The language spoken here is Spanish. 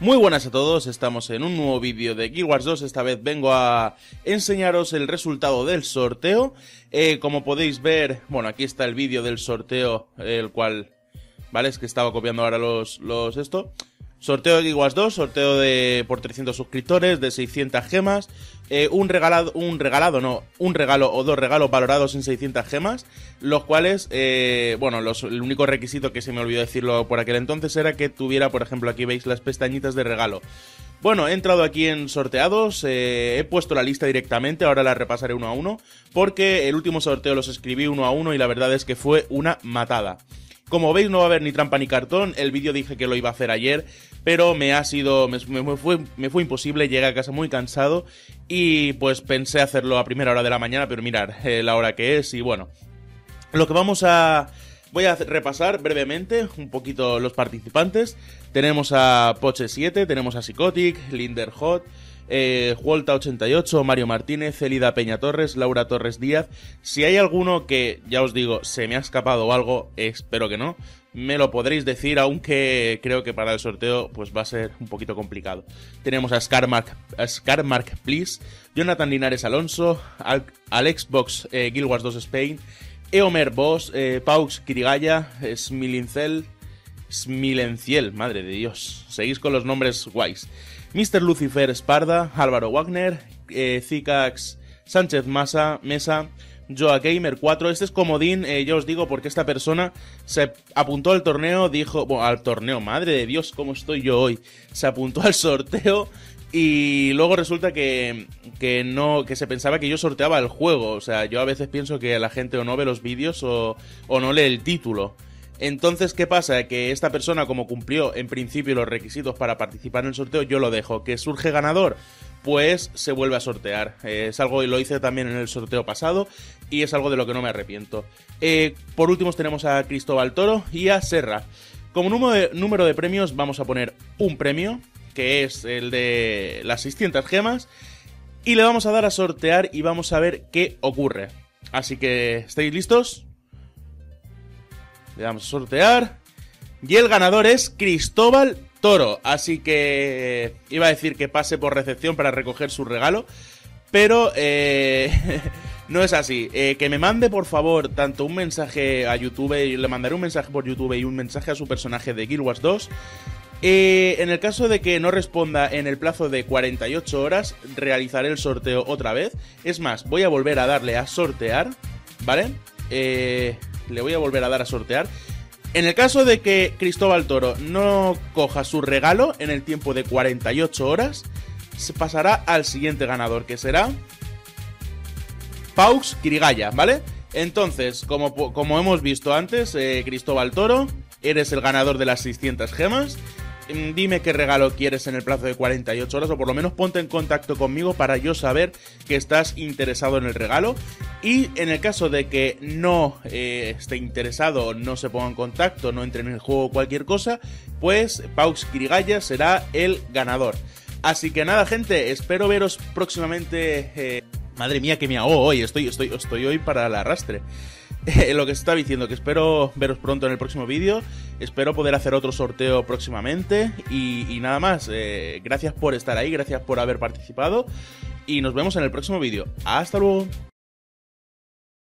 Muy buenas a todos, estamos en un nuevo vídeo de Guild Wars 2, esta vez vengo a enseñaros el resultado del sorteo. Eh, como podéis ver, bueno, aquí está el vídeo del sorteo, el cual, ¿vale? Es que estaba copiando ahora los, los esto. Sorteo de Guild 2, sorteo de por 300 suscriptores, de 600 gemas, eh, un regalado, un regalado, no, un regalo o dos regalos valorados en 600 gemas, los cuales, eh, bueno, el único requisito que se me olvidó decirlo por aquel entonces era que tuviera, por ejemplo, aquí veis las pestañitas de regalo. Bueno, he entrado aquí en sorteados, eh, he puesto la lista directamente, ahora la repasaré uno a uno, porque el último sorteo los escribí uno a uno y la verdad es que fue una matada. Como veis no va a haber ni trampa ni cartón, el vídeo dije que lo iba a hacer ayer, pero me ha sido, me, fue, imposible, llegué a casa muy cansado y pues pensé hacerlo a primera hora de la mañana, pero mirar eh, la hora que es y bueno, lo que vamos a... Voy a repasar brevemente un poquito los participantes. Tenemos a Poche7, tenemos a Psychotic, Linder Hot, eh, 88 Mario Martínez, Celida Peña Torres, Laura Torres Díaz. Si hay alguno que, ya os digo, se me ha escapado o algo, espero que no, me lo podréis decir, aunque creo que para el sorteo pues va a ser un poquito complicado. Tenemos a Scarmark, a Please, Jonathan Linares Alonso, Alex Box eh, Guild Wars 2 Spain, Eomer Boss, eh, Paux Kirigaya, Smilincel, Smilenciel, madre de Dios. Seguís con los nombres guays. Mr. Lucifer Esparda, Álvaro Wagner, eh, Sánchez Masa, Mesa, Joa Gamer 4. Este es comodín, eh, yo os digo, porque esta persona se apuntó al torneo, dijo, bueno, al torneo, madre de Dios, cómo estoy yo hoy. Se apuntó al sorteo y luego resulta que, que no, que se pensaba que yo sorteaba el juego. O sea, yo a veces pienso que la gente o no ve los vídeos o, o no lee el título. Entonces, ¿qué pasa? Que esta persona, como cumplió en principio los requisitos para participar en el sorteo, yo lo dejo. ¿Que surge ganador? Pues se vuelve a sortear. es algo, y lo hice también en el sorteo pasado, y es algo de lo que no me arrepiento. Eh, por último tenemos a Cristóbal Toro y a Serra. Como número de, número de premios vamos a poner un premio, que es el de las 600 gemas, y le vamos a dar a sortear y vamos a ver qué ocurre. Así que, ¿estáis listos? Le damos a sortear. Y el ganador es Cristóbal Toro. Así que iba a decir que pase por recepción para recoger su regalo. Pero eh, no es así. Eh, que me mande por favor tanto un mensaje a YouTube. Le mandaré un mensaje por YouTube y un mensaje a su personaje de Guild Wars 2. Eh, en el caso de que no responda en el plazo de 48 horas, realizaré el sorteo otra vez. Es más, voy a volver a darle a sortear, ¿vale? Eh, le voy a volver a dar a sortear. En el caso de que Cristóbal Toro no coja su regalo en el tiempo de 48 horas, se pasará al siguiente ganador, que será Paux Kirigaya, ¿vale? Entonces, como, como hemos visto antes, eh, Cristóbal Toro, eres el ganador de las 600 gemas. Mm, dime qué regalo quieres en el plazo de 48 horas o por lo menos ponte en contacto conmigo para yo saber que estás interesado en el regalo y en el caso de que no eh, esté interesado, no se ponga en contacto, no entre en el juego cualquier cosa, pues Paux Kirigaya será el ganador. Así que nada gente, espero veros próximamente... Eh, madre mía que me hago hoy, estoy, estoy, estoy hoy para el arrastre. lo que se está diciendo, que espero veros pronto en el próximo vídeo, espero poder hacer otro sorteo próximamente y, nada más, eh, gracias por estar ahí, gracias por haber participado y nos vemos en el próximo vídeo. Hasta luego.